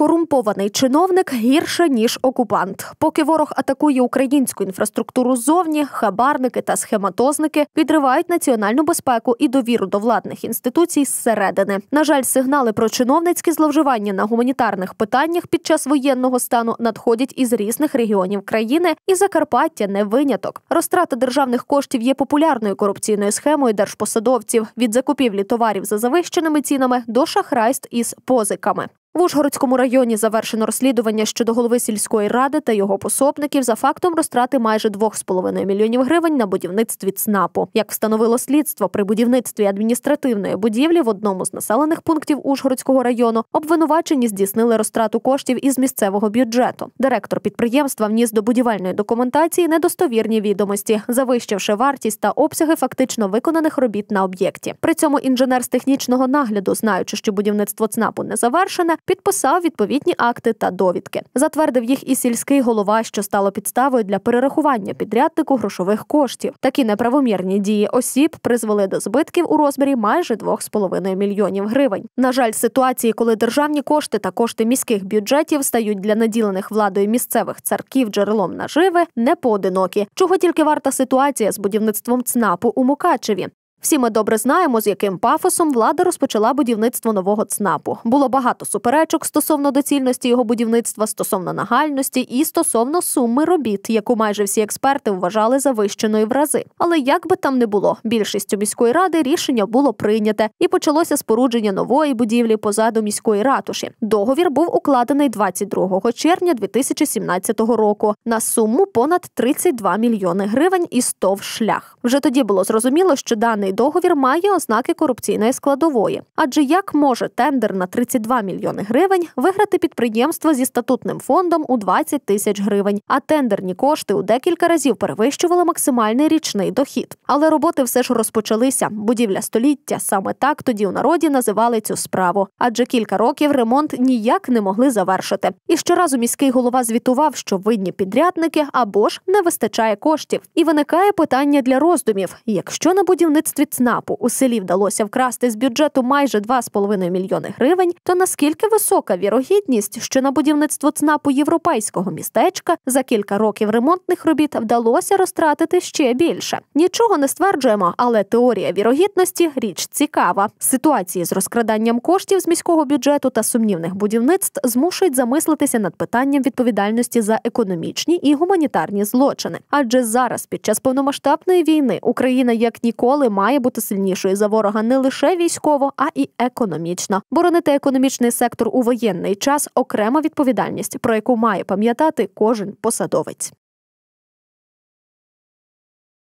Корумпований чиновник гірше ніж окупант. Поки ворог атакує українську інфраструктуру ззовні, хабарники та схематозники підривають національну безпеку і довіру до владних інституцій зсередини. На жаль, сигнали про чиновницькі зловживання на гуманітарних питаннях під час воєнного стану надходять із різних регіонів країни, і Закарпаття не виняток. Розтрата державних коштів є популярною корупційною схемою держпосадовців від закупівлі товарів за завищеними цінами до шахрайств із позиками. В Ужгородському районі завершено розслідування щодо голови сільської ради та його пособників за фактом розтрати майже 2,5 мільйонів гривень на будівництві ЦНАПу. Як встановило слідство при будівництві адміністративної будівлі в одному з населених пунктів Ужгородського району, обвинувачені здійснили розтрату коштів із місцевого бюджету. Директор підприємства вніс до будівельної документації недостовірні відомості, завищивши вартість та обсяги фактично виконаних робіт на об'єкті. При цьому інженер з технічного нагляду, знаючи, що будівництво ЦНАПу не завершене, підписав відповідні акти та довідки. Затвердив їх і сільський голова, що стало підставою для перерахування підряднику грошових коштів. Такі неправомірні дії осіб призвели до збитків у розмірі майже 2,5 мільйонів гривень. На жаль, ситуації, коли державні кошти та кошти міських бюджетів стають для наділених владою місцевих царків джерелом наживи, не поодинокі. Чого тільки варта ситуація з будівництвом ЦНАПу у Мукачеві. Всі ми добре знаємо, з яким пафосом влада розпочала будівництво нового ЦНАПу. Було багато суперечок стосовно доцільності його будівництва, стосовно нагальності і стосовно суми робіт, яку майже всі експерти вважали завищеною в рази. Але як би там не було, більшістю міської ради рішення було прийняте і почалося спорудження нової будівлі позаду міської ратуші. Договір був укладений 22 червня 2017 року на суму понад 32 мільйони гривень і стов шлях. Вже тоді було зрозуміло, що даний Цей договір має ознаки корупційної складової. Адже як може тендер на 32 мільйони гривень виграти підприємство зі статутним фондом у 20 тисяч гривень, а тендерні кошти у декілька разів перевищували максимальний річний дохід. Але роботи все ж розпочалися. Будівля століття саме так тоді у народі називали цю справу. Адже кілька років ремонт ніяк не могли завершити. І щоразу міський голова звітував, що винні підрядники або ж не вистачає коштів. І виникає питання для роздумів: якщо на будівництві будівництві ЦНАПу у селі вдалося вкрасти з бюджету майже 2,5 мільйони гривень, то наскільки висока вірогідність, що на будівництво ЦНАПу європейського містечка за кілька років ремонтних робіт вдалося розтратити ще більше? Нічого не стверджуємо, але теорія вірогідності річ цікава. Ситуації з розкраданням коштів з міського бюджету та сумнівних будівництв змушують замислитися над питанням відповідальності за економічні і гуманітарні злочини. Адже зараз, під час повномасштабної війни, Україна як ніколи має бути сильнішою за ворога не лише військово, а і економічно. Боронити економічний сектор у воєнний час окрема відповідальність, про яку має пам'ятати кожен посадовець.